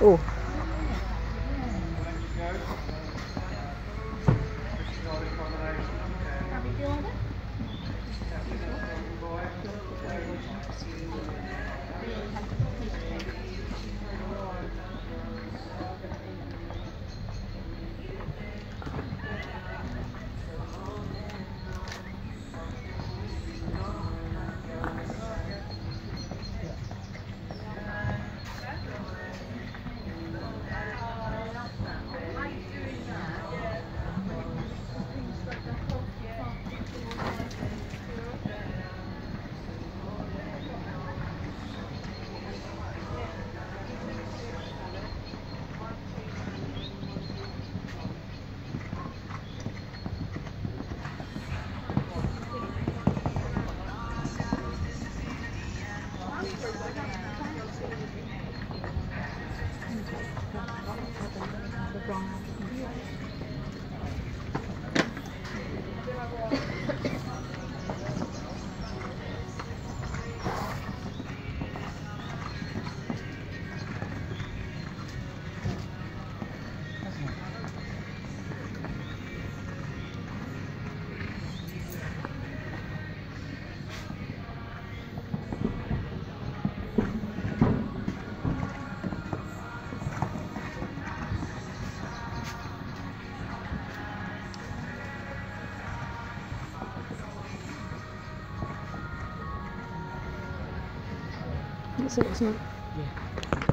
Oh. Thank you. That's it, isn't it? Yeah.